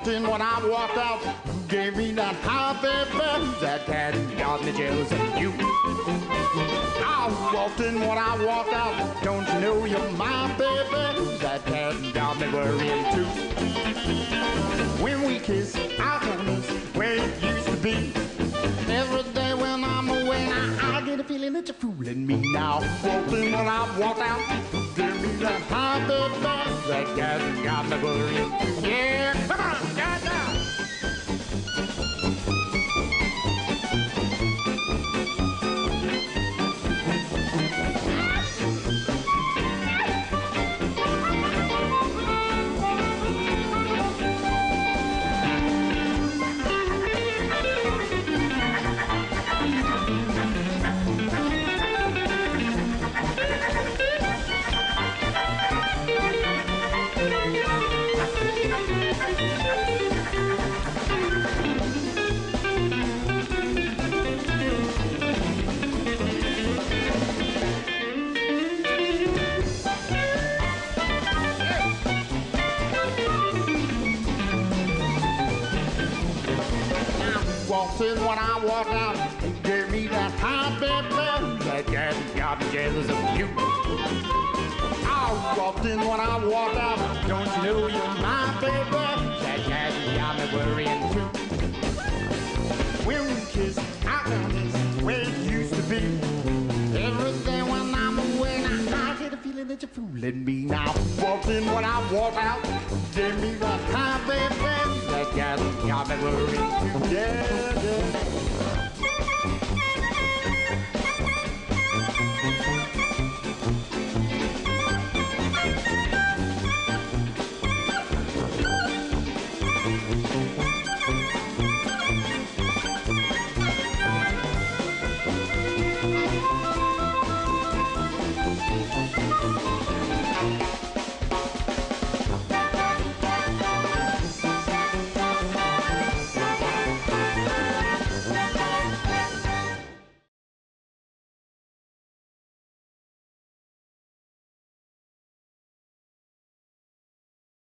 Walked in when I walked out. You gave me that high baby. That cat got me jealous of you. I walked in when I walked out. Don't you know you're my baby? That cat got me worrying too. When we kiss, I miss where it used to be. Every day when I'm away, now I get a feeling that you're fooling me now. Walked in when I walked out. Give me that high Walked in when I walked out. You gave me that high baby. That cat got me jealous of you. I walked in when I walked out. Don't you know you're my baby? That cat got me worrying too. When we kiss, I found this where it used to be. Every day when I'm away, I get a feeling that you're fooling me now. Walked in when I walked out. Gave me that high baby that we're in together.